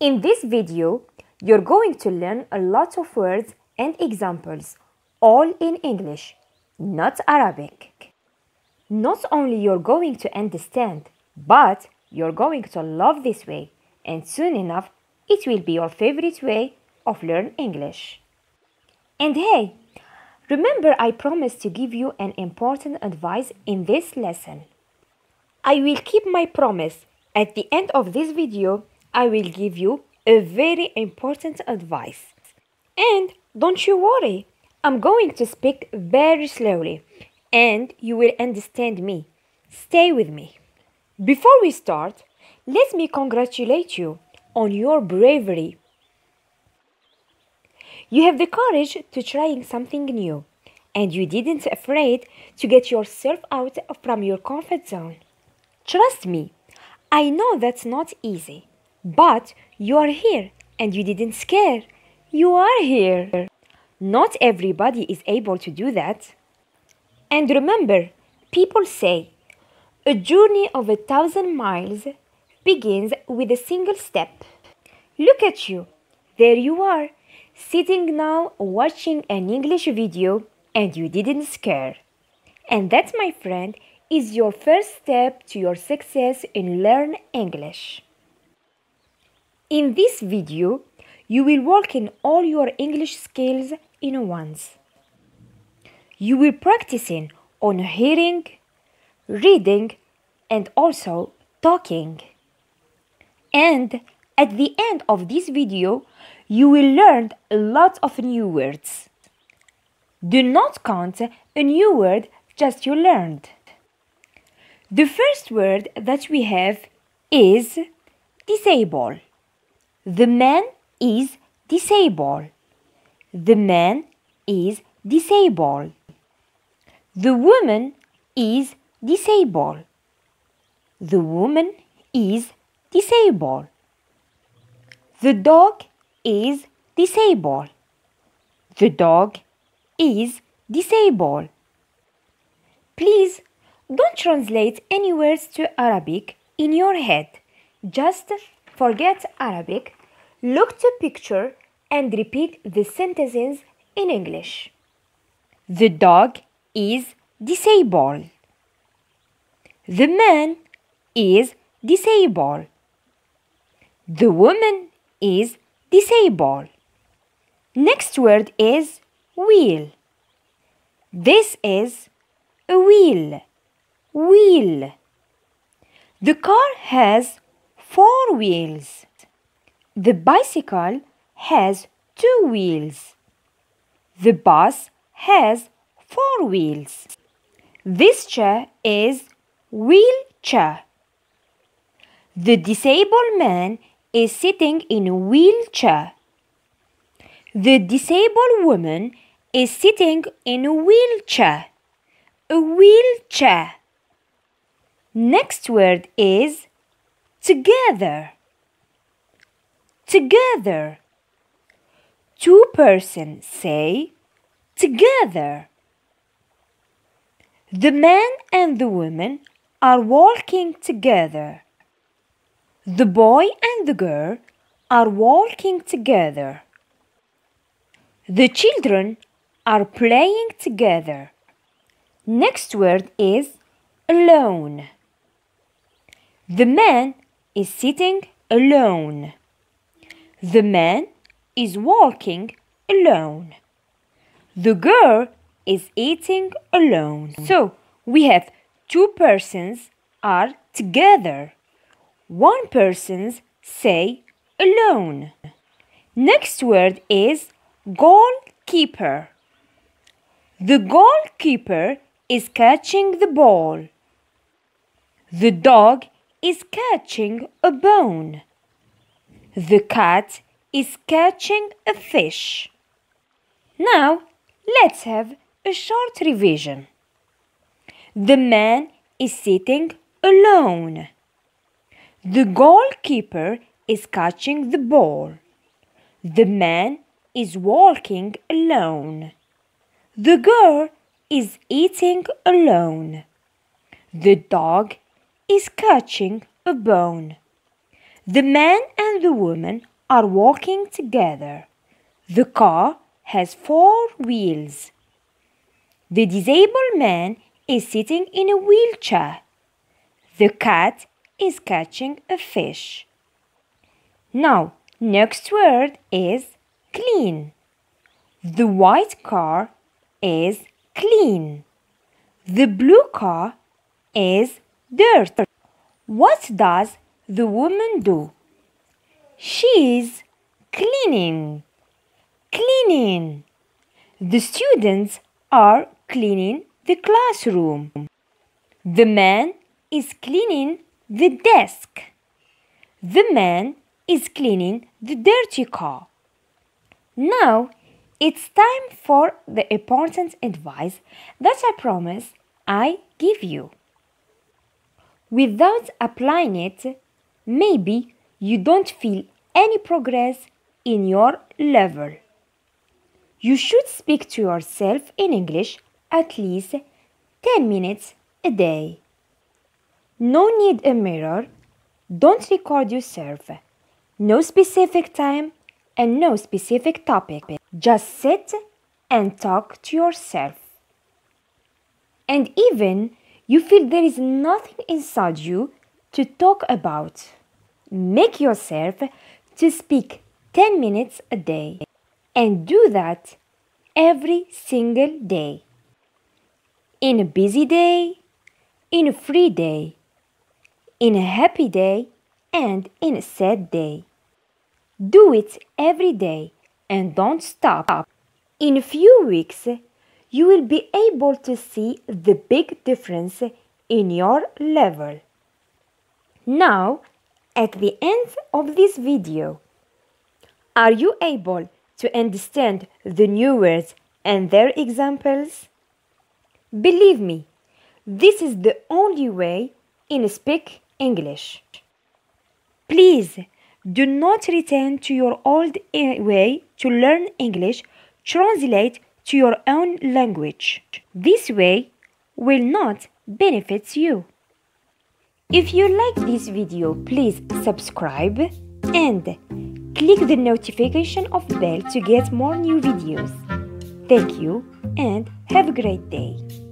In this video, you're going to learn a lot of words and examples, all in English, not Arabic. Not only you're going to understand, but you're going to love this way, and soon enough, it will be your favorite way of learn English. And hey, remember I promised to give you an important advice in this lesson. I will keep my promise. At the end of this video, I will give you a very important advice. And don't you worry, I'm going to speak very slowly and you will understand me. Stay with me. Before we start, let me congratulate you on your bravery. You have the courage to trying something new and you didn't afraid to get yourself out from your comfort zone. Trust me, I know that's not easy, but you are here and you didn't scare. You are here. Not everybody is able to do that. And remember, people say, a journey of a thousand miles begins with a single step. Look at you. There you are, sitting now watching an English video and you didn't scare. And that, my friend, is your first step to your success in Learn English. In this video, you will work in all your English skills in once. You will practicing on hearing, reading, and also talking. And at the end of this video, you will learn a lot of new words. Do not count a new word just you learned. The first word that we have is disable. The man is disabled. The man is disabled. The woman is disabled. The woman is disabled. The dog is disabled. The dog is disabled. Please don't translate any words to Arabic in your head. Just forget Arabic, look to picture and repeat the sentences in English. The dog is disabled. The man is disabled. The woman is disabled. Next word is wheel. This is a wheel. Wheel. The car has four wheels. The bicycle has two wheels. The bus has four wheels. This chair is wheelchair. The disabled man is sitting in a wheelchair. The disabled woman is sitting in a wheelchair. A wheelchair. Next word is together. Together. Two persons say together. The man and the woman are walking together. The boy and the girl are walking together. The children are playing together. Next word is alone. The man is sitting alone. The man is walking alone. The girl is eating alone. So we have two persons are together. One person's say alone. Next word is goalkeeper. The goalkeeper is catching the ball. The dog is catching a bone. The cat is catching a fish. Now, let's have a short revision. The man is sitting alone. The goalkeeper is catching the ball. The man is walking alone. The girl is eating alone. The dog is catching a bone. The man and the woman are walking together. The car has four wheels. The disabled man is sitting in a wheelchair. The cat is catching a fish. Now, next word is clean. The white car is clean. The blue car is dirt. What does the woman do? She's cleaning. Cleaning. The students are cleaning the classroom. The man is cleaning the desk. The man is cleaning the dirty car. Now it's time for the important advice that I promise I give you. Without applying it, maybe you don't feel any progress in your level. You should speak to yourself in English at least 10 minutes a day. No need a mirror. Don't record yourself. No specific time and no specific topic. Just sit and talk to yourself. And even you feel there is nothing inside you to talk about. Make yourself to speak 10 minutes a day and do that every single day. In a busy day, in a free day, in a happy day, and in a sad day. Do it every day and don't stop. In a few weeks, you will be able to see the big difference in your level. Now, at the end of this video, are you able to understand the new words and their examples? Believe me, this is the only way in speak English. Please do not return to your old eh, way to learn English. Translate to your own language. This way will not benefit you. If you like this video, please subscribe and click the notification of bell to get more new videos. Thank you and have a great day.